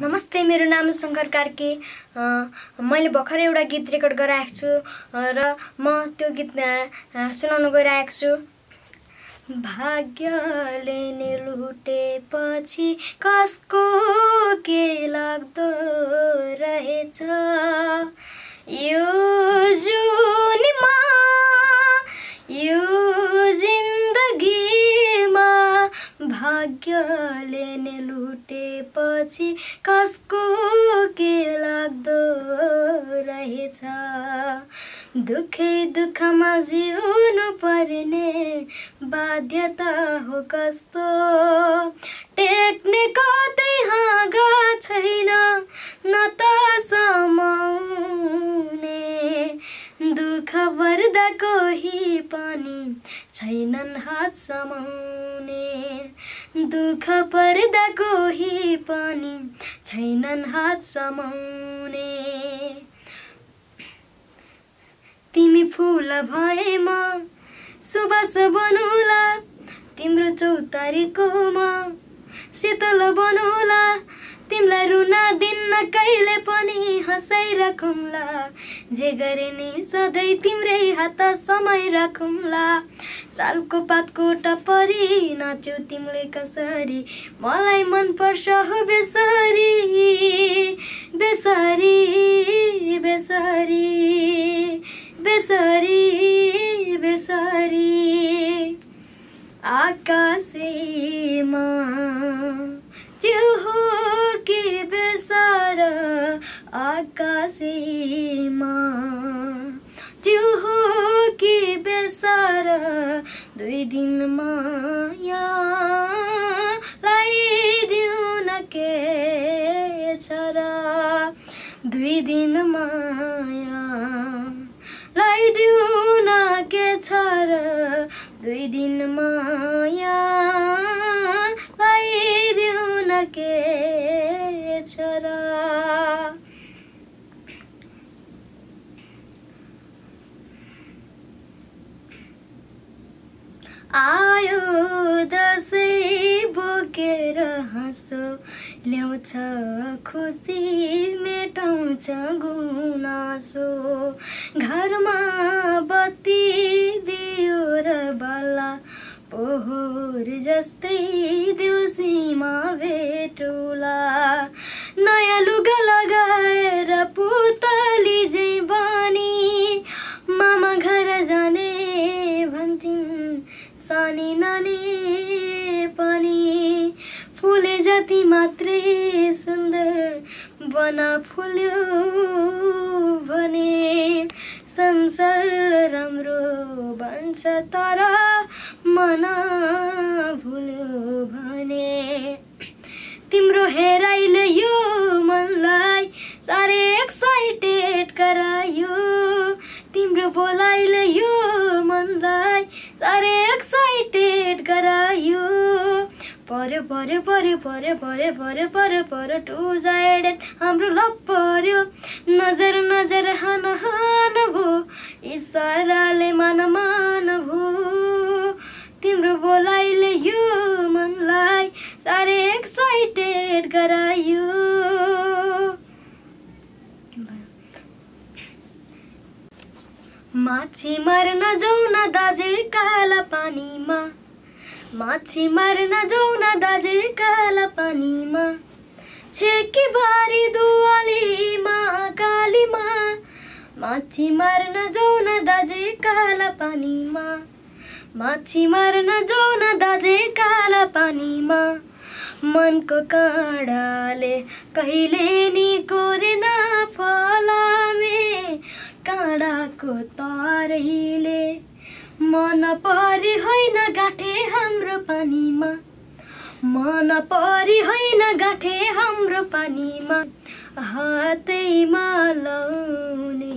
नमस्ते मेरो नाम शङ्कर कार्के। मैले भर्खर एउटा गीत रेकर्ड गराएको छु र म त्यो गीत सुनाउन गइरहेको छु। भाग्यले नि लुटेपछि कसको के लाग्दो रहेछ? यो जुनमा यो जिन्दगीमा भाग्यले नै लुटेपछि कसको के लाग्दो रहेछ? दुःखै दुःखमा जिउनु पर्ने बाध्यता हो कस्तो? टेक्ने हात समाउने। दुःख पर्दा कोही पनि छैनन् हात समाउने। तिमी फुल भएमा सुबास बनौला तिम्रो चौतारीकोमा। शीतल बनौला तिमीलाई रुन दिन्न कहिले पनि हँसाइराखौँला जे गरे नि सधैँ तिम्रै हात समय राखौँला सालको पातको टपरी नाच्यौ तिमीले कसरी। मलाई मन पर्छ हो बेसरी बेसरी बेसरी बेसरी बेसरी। आकाशेमा आकाशेमा। हो कि बेसार दुई दिनमा लगाइदिउ न के छ र दुई दिन माया लगाइदिउ न के छ र दुई दिन माया आयो दसैँ बोकेर हाँसो ल्याउँछ खुसी मेटाउँछ गुनासो। घरमा बत्ती दियो र बल्ला पोहोर जस्तै देउसीमा भेटुला सानी नानी पनि फुले जति मात्रै सुन्दर बना फुल्यो भने संसार राम्रो भन्छ तर मन भुल्यो भने। तिम्रो हेराइले यो मनलाई साह्रै एक्साइटेड गरायो। तिम्रो बोलाइले यो पर्यो पर्यो पर्यो पर्यो पर्यो पर्यो पर्यो पर्यो टु साइडेड हाम्रो लप पर्यो। नजर नजर हान हान भो। इसाराले मान मान भो। तिम्रो बोलाइले यो मनलाई साह्रै एक्साइटेड गरायो। माछी मार्न जाउँ न दाजे काला पानीमा। माछी मार्न जाउँ न दाजे काला पानीमा। छेकी बारी दुवालीमा कालीमा। माछी मार्न जाउँ न दाजे काला पानीमा। माछी मार्न जाउँ न दाजे काला पानीमा। मनको काँडाले कहिले नि कोरेन फलामे। काँडाको तारैले मन परि होइन गाठे हाम्रो पानीमा। मन परि होइन गाठे हाम्रो पानीमा। हातैमा लाउने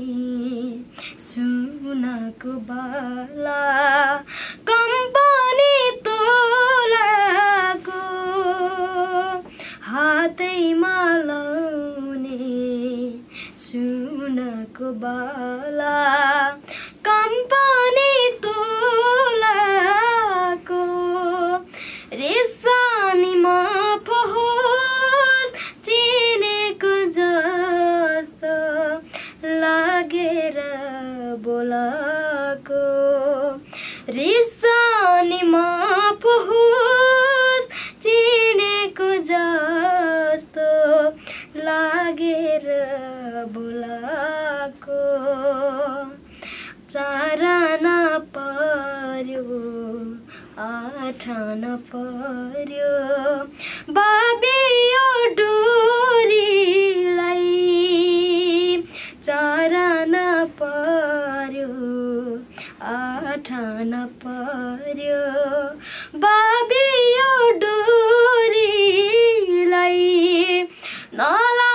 सुनको बाला। कम्पनी तोलाको हातैमा लाउने सुनको बाला। रेसानीमा पहुस चिनेको जस्तो लागेर बोलाको। चाराना पर्यो आठाना पर्यो। बाबी यो ठान पर्यो। बाबी यो डोरीलाई नला